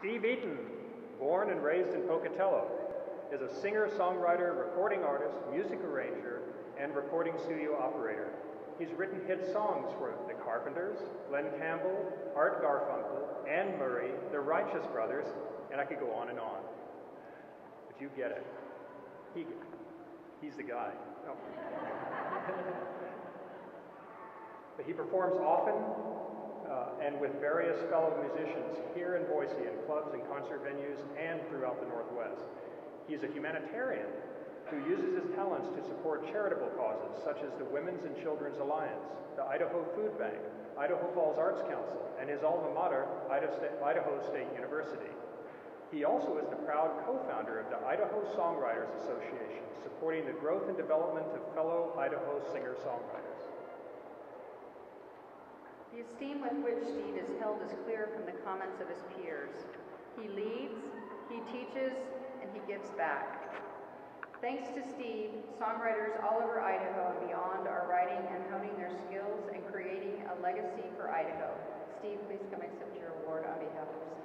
Steve Eaton, born and raised in Pocatello, is a singer, songwriter, recording artist, music arranger, and recording studio operator. He's written hit songs for The Carpenters, Glen Campbell, Art Garfunkel, Anne Murray, The Righteous Brothers, and I could go on and on. But you get it. He, he's the guy. No. Oh. but he performs often uh, and with various fellow musicians here in Boise in clubs and concert venues and throughout the Northwest. He's a humanitarian who uses his talents to support charitable causes such as the Women's and Children's Alliance, the Idaho Food Bank, Idaho Falls Arts Council, and his alma mater, Idaho State University. He also is the proud co-founder of the Idaho Songwriters Association, supporting the growth and development of fellow Idaho singer-songwriters. The esteem with which Steve is held is clear from the comments of his peers. He leads, he teaches, and he gives back. Thanks to Steve, songwriters all over Idaho and beyond are writing and honing their skills and creating a legacy for Idaho. Steve, please come accept your award on behalf of Steve.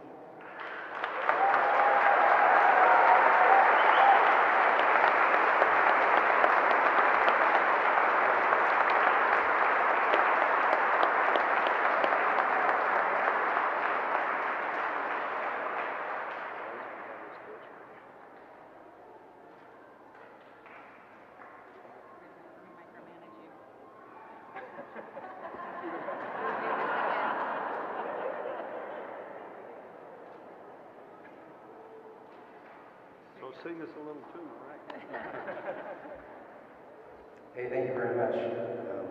So sing us a little tune, right? Hey, thank you very much. Um,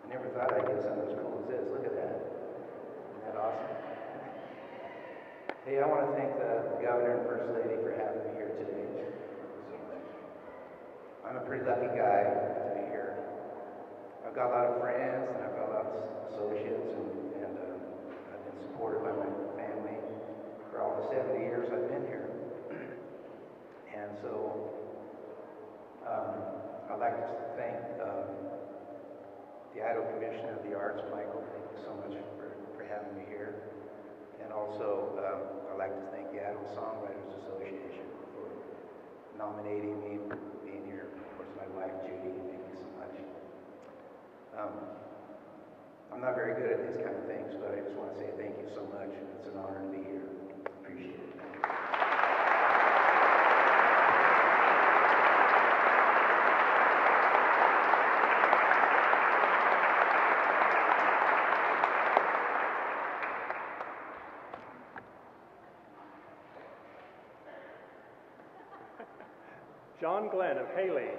I never thought I'd get something as cool as this. Look at that. Isn't that awesome? Hey, I want to thank the governor and first lady for having me here today. I'm a pretty lucky guy to be here. I've got a lot of friends and I've got a lot of associates and, and uh, I've been supported by my family for all the 70 years I've been here. And so um, I'd like to thank um, the Idaho Commission of the Arts, Michael. Thank you so much for, for having me here. And also, um, I'd like to thank the Idaho Songwriters Association for nominating me for being here. Of course, my wife, Judy. Thank you so much. Um, I'm not very good at these kind of things, but I just want to say thank you so much. It's an honor to be here. Appreciate it. John Glenn of Hailey